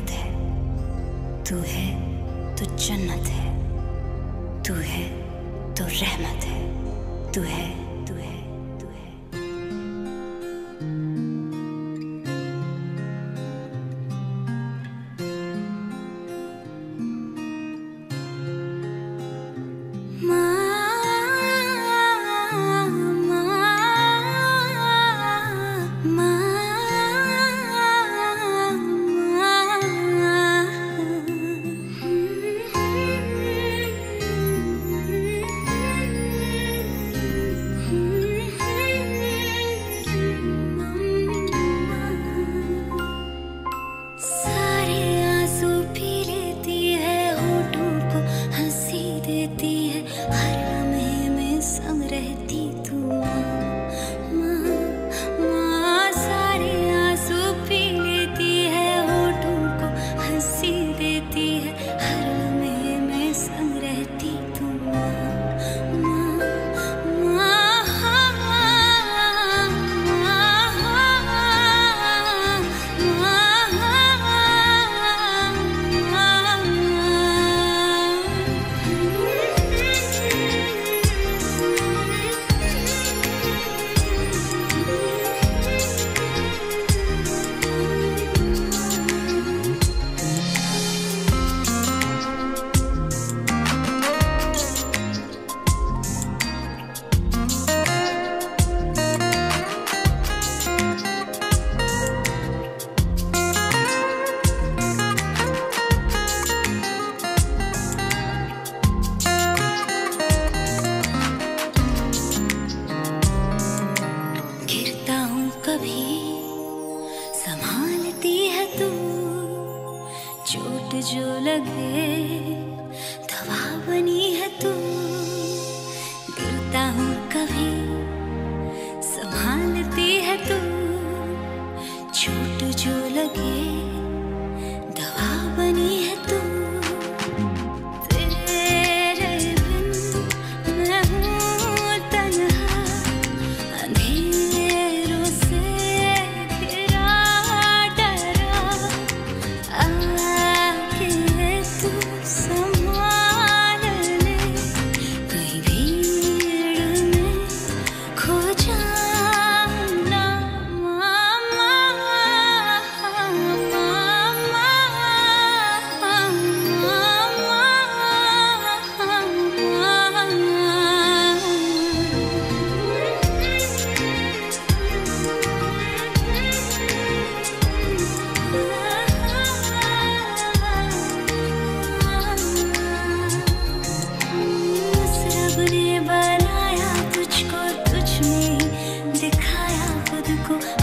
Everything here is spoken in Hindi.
जन्नत है। तू है तो जन्नत है। तू है तो रहमत है। तू है सारे आँसू पी लेती है, होठों को हँसी देती है, हर लम्हे में संग रहती लगे। दवा बनी है तू गिरता हूँ कभी।